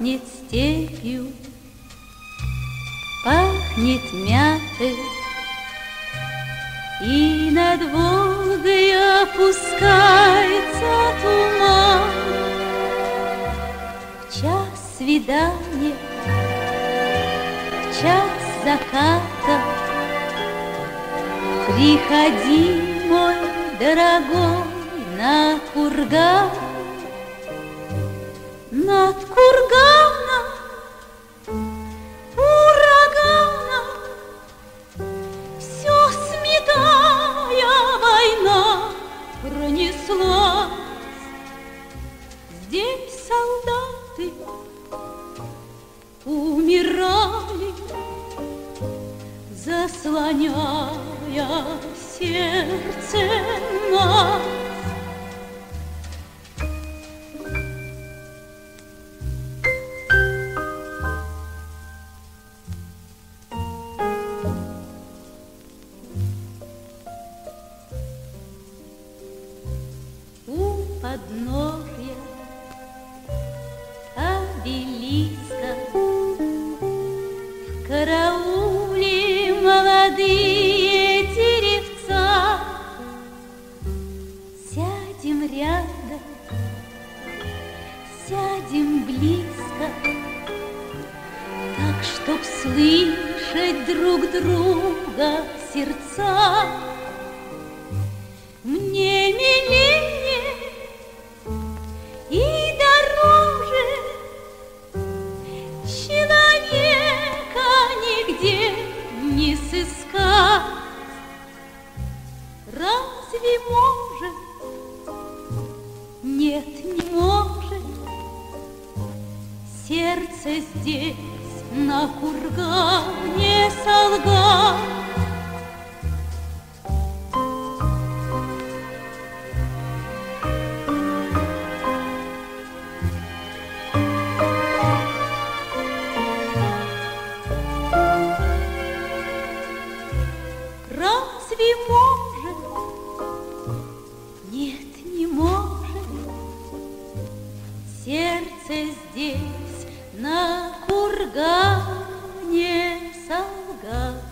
Пахнет степью, пахнет мятой, И над Волгой опускается туман. В час свидания, в час заката. Приходи, мой дорогой, на курган, над курганом урагана Все сметая война пронеслась. Здесь солдаты умирали, заслоняя сердце нас. Подножья обелиска. В карауле молодые деревца. Сядем рядом, сядем близко. Так, чтоб слышать друг друга сердца Человека нигде не сыскать. Разве может? Нет, не может. Сердце здесь на кургане солгать. Здесь на кургане солгать.